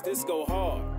this go hard.